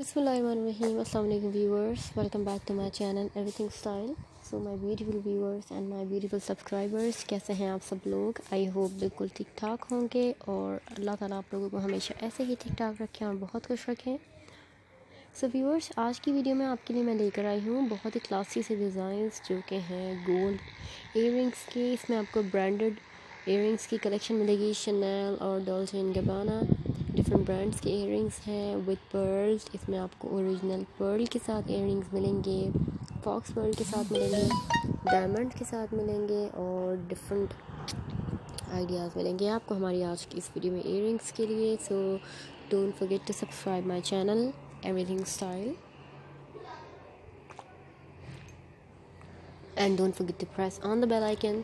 Bismillahirrahmanirrahim. Assalamualaikum viewers. Welcome back to my channel, Everything Style. So, my beautiful viewers and my beautiful subscribers, कैसे हैं आप सब लोग I hope बिल्कुल ठीक ठाक होंगे और अल्लाह ताला आप लोगों को हमेशा ऐसे ही ठीक ठाक रखें और बहुत खुश रखें सो so व्यूअर्स आज की वीडियो में आपके लिए मैं लेकर आई हूँ बहुत ही क्लासी से डिज़ाइंस जो कि हैं गोल्ड इयर के इसमें आपको ब्रांडेड इयर की कलेक्शन मिलेगी शनैल और Dolce and Gabbana different brands के इयर हैं विद पर्ल्स इसमें आपको ओरिजिनल पर्ल के साथ इयर मिलेंगे फॉक्स पर्ल के साथ मिलेंगे डायमंड के साथ मिलेंगे और डिफरेंट आइडियाज़ मिलेंगे आपको हमारी आज की इस वीडियो में इयर के लिए। So don't forget to subscribe my channel everything style and don't forget to press on the bell icon.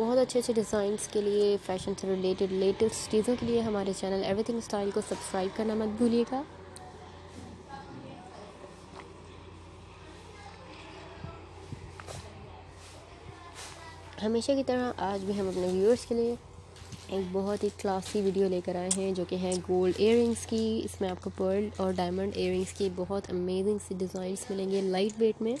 बहुत अच्छे अच्छे डिज़ाइंस के लिए फ़ैशन से रिलेटेड लेटेस्ट चीज़ों के लिए हमारे चैनल एवरीथिंग स्टाइल को सब्सक्राइब करना मत भूलिएगा। हमेशा की तरह आज भी हम अपने व्यूअर्स के लिए एक बहुत ही क्लासी वीडियो लेकर आए हैं, जो कि है गोल्ड इयर की। इसमें आपको पर्ल और डायमंड इयर की बहुत अमेजिंग सी डिज़ाइंस मिलेंगे लाइट वेट में।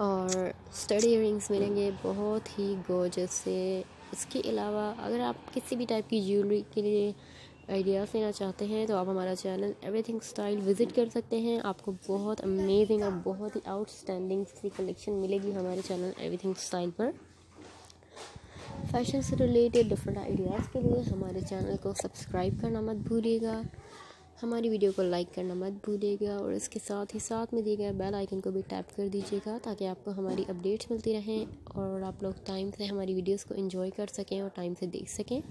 और स्टड इयरिंग्स मिलेंगे बहुत ही गोजस से। इसके अलावा अगर आप किसी भी टाइप की ज्वेलरी के लिए आइडियाज़ लेना चाहते हैं तो आप हमारा चैनल एवरीथिंग स्टाइल विज़िट कर सकते हैं। आपको बहुत अमेजिंग और बहुत ही आउटस्टैंडिंग सी कलेक्शन मिलेगी हमारे चैनल एवरीथिंग स्टाइल पर। फ़ैशन से रिलेटेड डिफरेंट आइडियाज़ के लिए हमारे चैनल को सब्सक्राइब करना मत भूलिएगा। हमारी वीडियो को लाइक करना मत भूलिएगा और इसके साथ ही साथ में दिए गए बेल आइकन को भी टैप कर दीजिएगा ताकि आपको हमारी अपडेट्स मिलती रहें और आप लोग टाइम से हमारी वीडियोस को एंजॉय कर सकें और टाइम से देख सकें।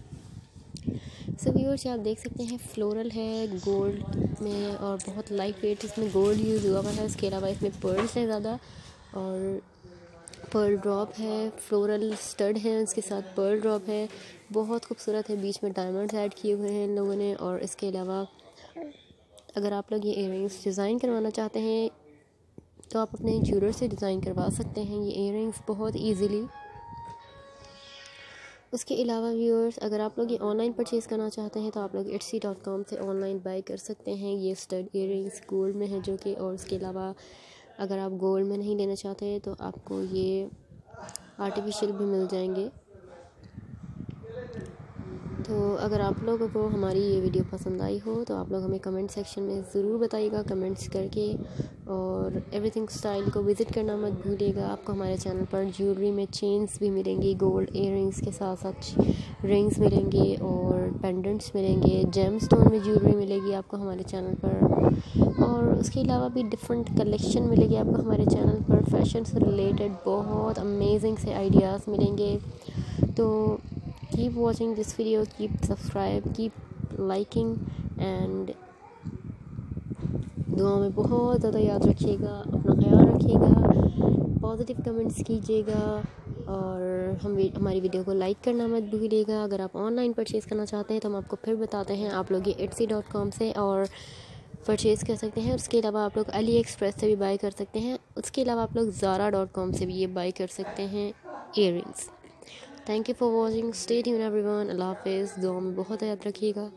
सो व्यूअर्स आप देख सकते हैं फ्लोरल है गोल्ड में और बहुत लाइट वेट इसमें गोल्ड यूज़ हुआ हुआ है। उसके अलावा इसमें पर्ल्स है ज़्यादा और पर्ल ड्रॉप है फ्लोरल स्टड है उसके साथ पर्ल ड्रॉप है। बहुत खूबसूरत है, बीच में डायमंड्स ऐड किए हुए हैं इन लोगों ने और इसके अलावा अगर आप लोग ये इयर डिज़ाइन करवाना चाहते हैं तो आप अपने ज्वेलर से डिज़ाइन करवा सकते हैं। ये इयर बहुत ईजीली उसके अलावा व्यूअर्स अगर आप लोग ये ऑनलाइन परचेज़ करना चाहते हैं तो आप लोग इट्सी डॉट कॉम से ऑनलाइन बाई कर सकते हैं। ये स्टड इयर गोल्ड में है, जो कि, और उसके अलावा अगर आप गोल्ड में नहीं लेना चाहते तो आपको ये आर्टिफिशियल भी मिल जाएँगे तो अगर आप लोगों को हमारी ये वीडियो पसंद आई हो तो आप लोग हमें कमेंट सेक्शन में ज़रूर बताइएगा, कमेंट्स करके। और एवरीथिंग स्टाइल को विज़िट करना मत भूलिएगा। आपको हमारे चैनल पर ज्वेलरी में चेन्स भी मिलेंगी गोल्ड इयर के साथ साथ रिंग्स मिलेंगे और पेंडेंट्स मिलेंगे जेम स्टोन में ज्वेलरी मिलेगी आपको हमारे चैनल पर। और उसके अलावा भी डिफरेंट कलेक्शन मिलेगी आपको हमारे चैनल पर। फ़ैशन से रिलेटेड बहुत अमेजिंग से आइडियाज़ मिलेंगे। तो keep watching this video, keep subscribe, keep liking, and दुआ में बहुत ज़्यादा याद रखिएगा, अपना ख्याल रखिएगा पॉजिटिव कमेंट्स कीजिएगा, और हम हमारी वीडियो को लाइक करना मत भूलिएगा। अगर आप ऑनलाइन परचेज़ करना चाहते हैं तो हम आपको फिर बताते हैं। आप लोग ये एटसी डॉट कॉम से और परचेज़ कर सकते हैं। उसके अलावा आप लोग अली एक्सप्रेस से भी बाई कर सकते हैं। उसके अलावा आप लोग ज़ारा डॉट कॉम से भी ये बाई कर सकते हैं। Ear Thank you for watching. Stay tuned everyone. Allah Hafiz. दुआ में बहुत याद रखिएगा